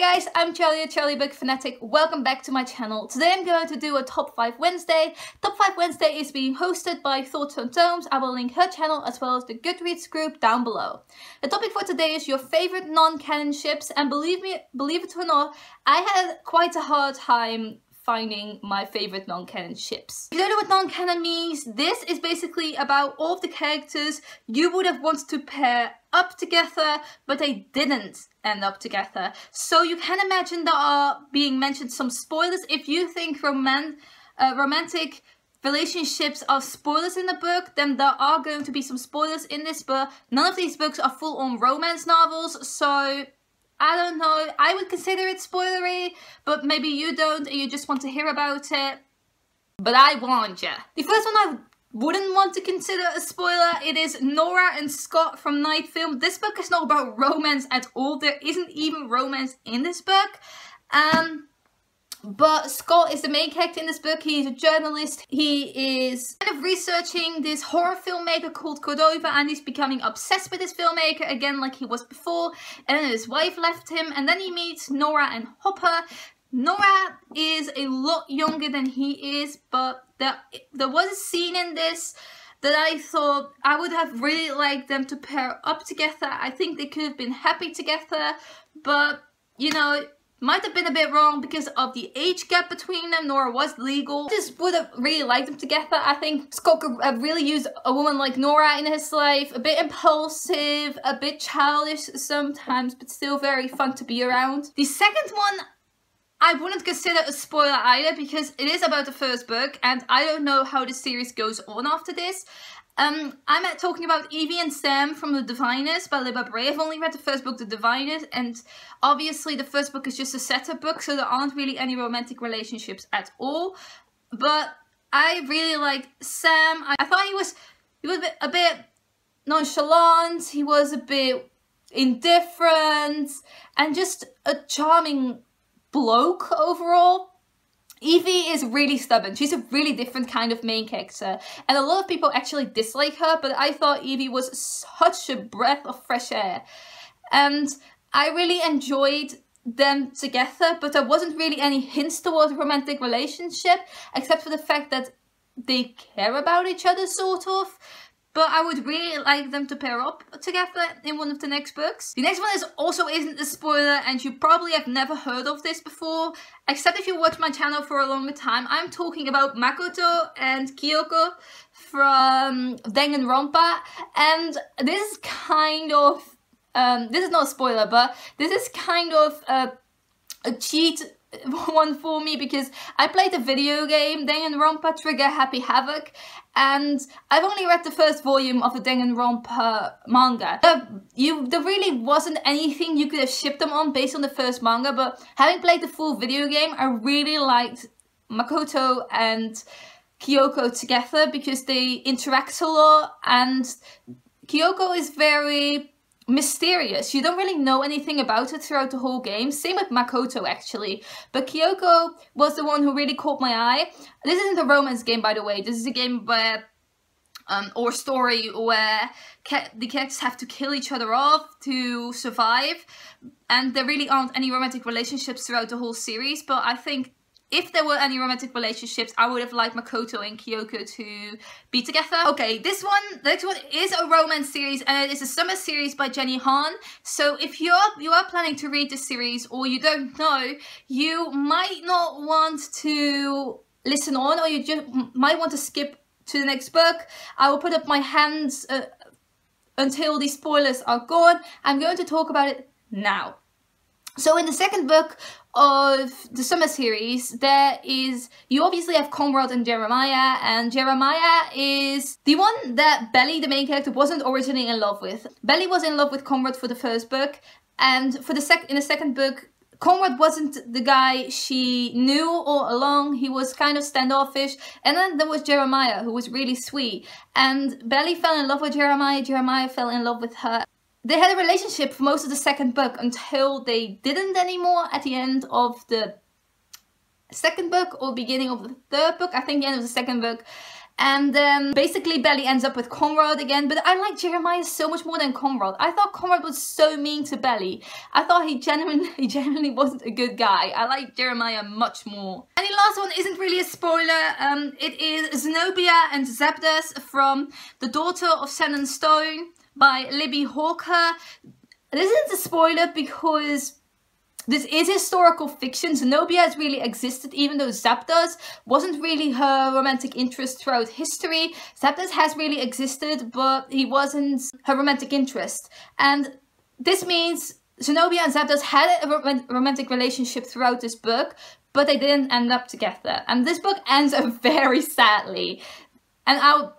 Hi guys, I'm Charlie, Charlie Book Fanatic. Welcome back to my channel. Today I'm going to do a Top 5 Wednesday. Top 5 Wednesday is being hosted by Thoughts on Tomes. I will link her channel as well as the Goodreads group down below. The topic for today is your favorite non-canon ships and believe me, believe it or not, I had quite a hard time finding my favorite non-canon ships. If you don't know what non-canon means, this is basically about all of the characters you would have wanted to pair up together, but they didn't end up together. So you can imagine there are being mentioned some spoilers. If you think roman uh, romantic relationships are spoilers in the book, then there are going to be some spoilers in this book. None of these books are full-on romance novels, so I don't know. I would consider it spoilery, but maybe you don't and you just want to hear about it. But I warned you. The first one I wouldn't want to consider a spoiler. It is Nora and Scott from Night Film. This book is not about romance at all. There isn't even romance in this book. Um, but Scott is the main character in this book. He's a journalist. He is kind of researching this horror filmmaker called Cordova and he's becoming obsessed with this filmmaker again like he was before. And then his wife left him and then he meets Nora and Hopper. Nora is a lot younger than he is, but there, there was a scene in this that I thought I would have really liked them to pair up together. I think they could have been happy together, but you know, might have been a bit wrong because of the age gap between them. Nora was legal. Just would have really liked them together. I think Scott could have really used a woman like Nora in his life. A bit impulsive, a bit childish sometimes, but still very fun to be around. The second one I wouldn't consider a spoiler either because it is about the first book and I don't know how the series goes on after this. Um, I'm talking about Evie and Sam from The Diviners by Libba Bray. I've only read the first book, The Diviners, and obviously the first book is just a setup book, so there aren't really any romantic relationships at all. But I really like Sam. I, I thought he was he was a bit, a bit nonchalant. He was a bit indifferent and just a charming bloke overall. Evie is really stubborn. She's a really different kind of main character. And a lot of people actually dislike her, but I thought Evie was such a breath of fresh air. And I really enjoyed them together, but there wasn't really any hints towards a romantic relationship, except for the fact that they care about each other, sort of. But I would really like them to pair up together in one of the next books. The next one is also isn't a spoiler and you probably have never heard of this before. Except if you watch my channel for a longer time. I'm talking about Makoto and Kyoko from Danganronpa. And this is kind of... Um, this is not a spoiler, but this is kind of a, a cheat one for me because I played the video game Danganronpa Trigger Happy Havoc and I've only read the first volume of the Danganronpa manga. There, you, there really wasn't anything you could have shipped them on based on the first manga but having played the full video game I really liked Makoto and Kyoko together because they interact a lot and Kyoko is very mysterious. You don't really know anything about it throughout the whole game. Same with Makoto actually. But Kyoko was the one who really caught my eye. This isn't a romance game by the way. This is a game where um, or story where the characters have to kill each other off to survive and there really aren't any romantic relationships throughout the whole series but I think if there were any romantic relationships, I would have liked Makoto and Kyoko to be together. Okay, this one, the next one is a romance series and it is a summer series by Jenny Han. So if you're you are planning to read this series or you don't know, you might not want to listen on or you just might want to skip to the next book. I will put up my hands uh, until the spoilers are gone. I'm going to talk about it now. So in the second book of the summer series, there is, you obviously have Conrad and Jeremiah, and Jeremiah is the one that Belly, the main character, wasn't originally in love with. Belly was in love with Conrad for the first book, and for the sec in the second book, Conrad wasn't the guy she knew all along. He was kind of standoffish. And then there was Jeremiah, who was really sweet. And Belly fell in love with Jeremiah. Jeremiah fell in love with her. They had a relationship for most of the second book until they didn't anymore at the end of the second book or beginning of the third book. I think the end of the second book. And then basically Belly ends up with Conrad again, but I like Jeremiah so much more than Conrad. I thought Conrad was so mean to Belly. I thought he genuinely, he genuinely wasn't a good guy. I like Jeremiah much more. And the last one isn't really a spoiler. Um, it is Zenobia and Zabdas from The Daughter of and Stone by Libbie Hawker. This isn't a spoiler because this is historical fiction. Zenobia has really existed, even though Zabdas wasn't really her romantic interest throughout history. Zabdas has really existed, but he wasn't her romantic interest. And this means Zenobia and Zabdas had a romantic relationship throughout this book, but they didn't end up together. And this book ends very sadly. And I'll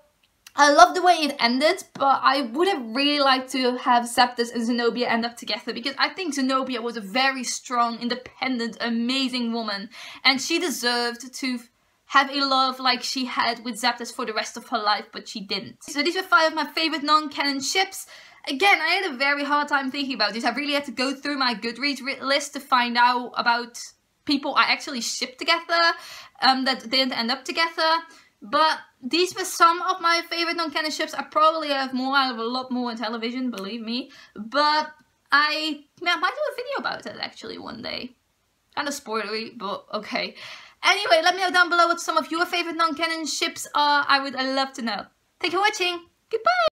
I love the way it ended, but I would have really liked to have Zabdas and Zenobia end up together because I think Zenobia was a very strong, independent, amazing woman and she deserved to have a love like she had with Zabdas for the rest of her life, but she didn't. So these were five of my favorite non-canon ships. Again, I had a very hard time thinking about this. I really had to go through my Goodreads list to find out about people I actually shipped together um, that didn't end up together. But these were some of my favorite non-canon ships. I probably have more. I have a lot more in television, believe me. But I, I might do a video about it actually one day. Kind of spoilery, but okay. Anyway, let me know down below what some of your favorite non-canon ships are. I would love to know. Thank you for watching. Goodbye!